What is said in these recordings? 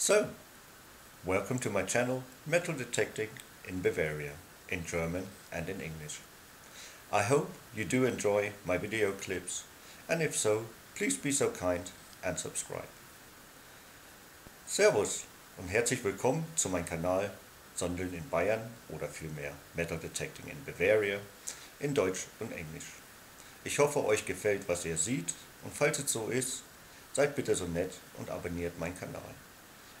So, welcome to my channel Metal Detecting in Bavaria, in German and in English. I hope you do enjoy my video clips and if so, please be so kind and subscribe. Servus und herzlich willkommen zu meinem Kanal Sondeln in Bayern oder vielmehr Metal Detecting in Bavaria in Deutsch und Englisch. Ich hoffe euch gefällt was ihr seht und falls es so ist, seid bitte so nett und abonniert meinen Kanal.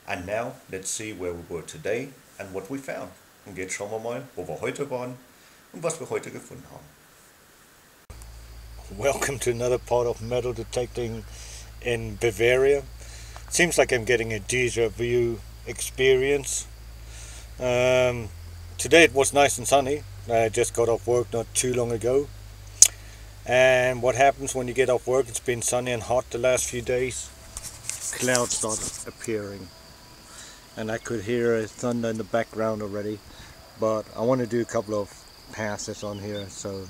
And now, let's see where we were today and what we found. Und jetzt schauen wir mal, wo wir heute waren und was wir heute gefunden haben. Welcome to another part of metal detecting in Bavaria. Seems like I'm getting a deja vu experience. Um, today it was nice and sunny. I just got off work not too long ago. And what happens when you get off work, it's been sunny and hot the last few days. Clouds start appearing and I could hear a thunder in the background already but I want to do a couple of passes on here so.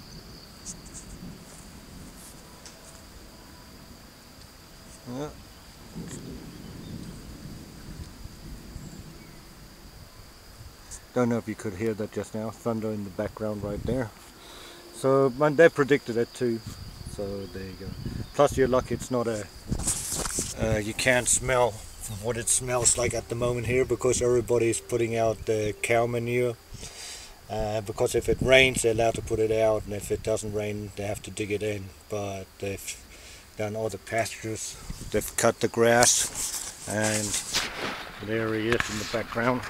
Yeah. don't know if you could hear that just now thunder in the background right there. So my dad predicted it too so there you go. Plus you're lucky it's not a uh, you can't smell what it smells like at the moment here because everybody's putting out the cow manure. Uh, because if it rains they're allowed to put it out and if it doesn't rain they have to dig it in. But they've done all the pastures they've cut the grass and there he is in the background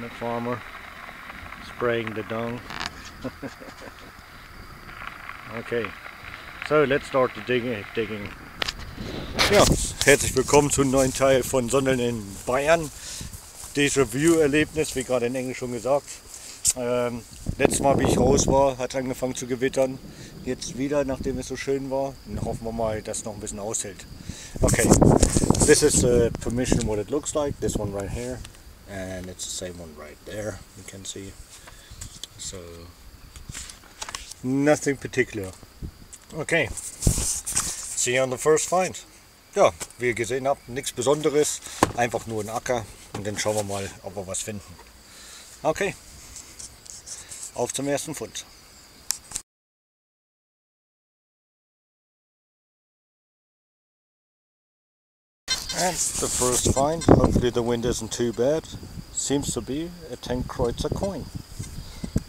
the farmer spraying the dung. Okay so let's start the digging digging Ja, herzlich willkommen zu einem neuen Teil von Sondeln in Bayern. Déjà-vu-Erlebnis, wie gerade in Englisch schon gesagt. Ähm, letztes Mal, wie ich raus war, hat es angefangen zu gewittern. Jetzt wieder, nachdem es so schön war. Dann hoffen wir mal, dass es noch ein bisschen aushält. Okay, this is the permission what it looks like. This one right here. And it's the same one right there, you can see. So, nothing particular. Okay, see you on the first find. Ja, wie ihr gesehen habt, nichts Besonderes, einfach nur ein Acker und dann schauen wir mal, ob wir was finden. Okay, auf zum ersten Fund. And the first find, hopefully the wind isn't too bad, seems to be a 10 Kreuzer coin,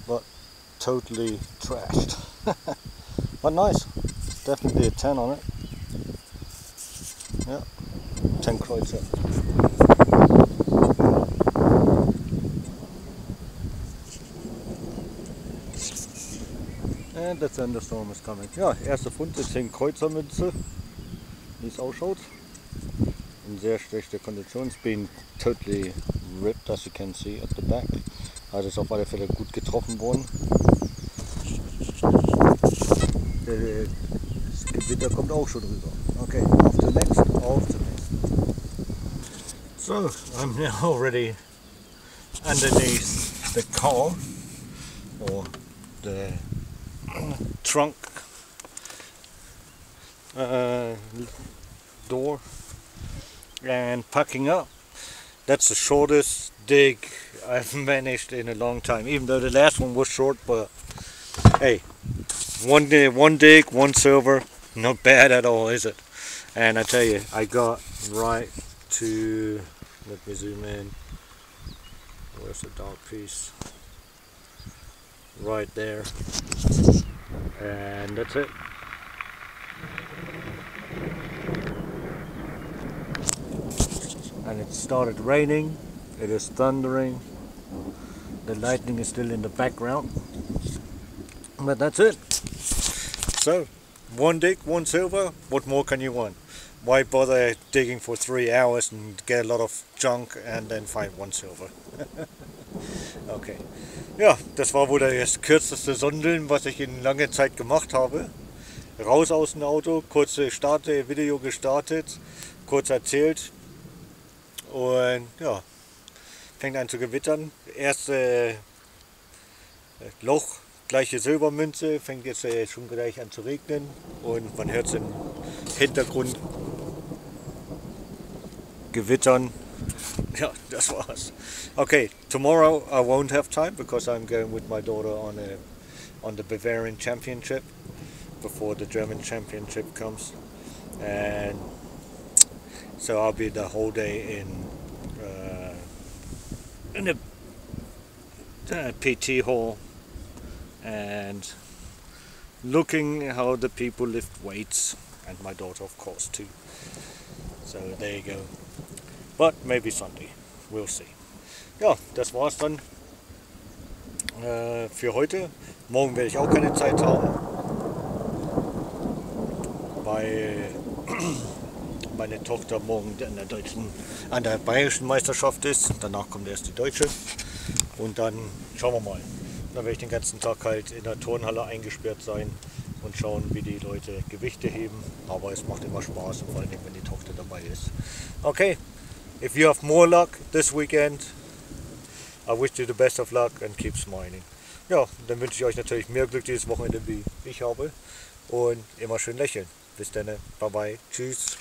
but totally trashed. but nice, definitely a 10 on it. Ja, 10 Kreuzer. And the thunderstorm is coming. Ja, erster Fund ist 10 Kreuzermünze, wie es ausschaut. In sehr schlechter Kondition. It's been totally ripped, as you can see at the back. Also ist auf alle Fälle gut getroffen worden. Kommt auch schon rüber. Okay, to next. So, I'm now already underneath the car, or the trunk uh, door, and packing up. That's the shortest dig I've managed in a long time, even though the last one was short, but hey, one day, one dig, one silver, not bad at all, is it? And I tell you, I got right to, let me zoom in, where's the dark piece? Right there. And that's it. And it started raining, it is thundering, the lightning is still in the background. But that's it. So, one dig, one silver, what more can you want? Why bother digging for three hours and get a lot of junk and then find one silver? okay. Ja, das war wohl das kürzeste Sondeln, was ich in langer Zeit gemacht habe. Raus aus dem Auto, kurze Starte, Video gestartet, kurz erzählt und ja, fängt an zu gewittern. Erste Loch gleiche Silbermünze, fängt jetzt äh, schon gleich an zu regnen und man hört es im Hintergrund gewittern. Ja, das war's. Okay, tomorrow I won't have time because I'm going with my daughter on a on the Bavarian Championship before the German Championship comes, and so I'll be the whole day in uh, in a uh, PT hall and looking how the people lift weights and my daughter of course too. So there you go. But maybe Sunday. We'll see. Ja das war's dann äh, für heute. Morgen werde ich auch keine Zeit haben weil meine Tochter morgen an der deutschen an der bayerischen Meisterschaft ist. Danach kommt erst die deutsche. Und dann schauen wir mal dann werde ich den ganzen Tag halt in der Turnhalle eingesperrt sein und schauen, wie die Leute Gewichte heben. Aber es macht immer Spaß, vor allem wenn die Tochter dabei ist. Okay, if you have more luck this weekend, I wish you the best of luck and keep smiling. Ja, dann wünsche ich euch natürlich mehr Glück dieses Wochenende, wie ich habe. Und immer schön lächeln. Bis dann. Bye bye. Tschüss.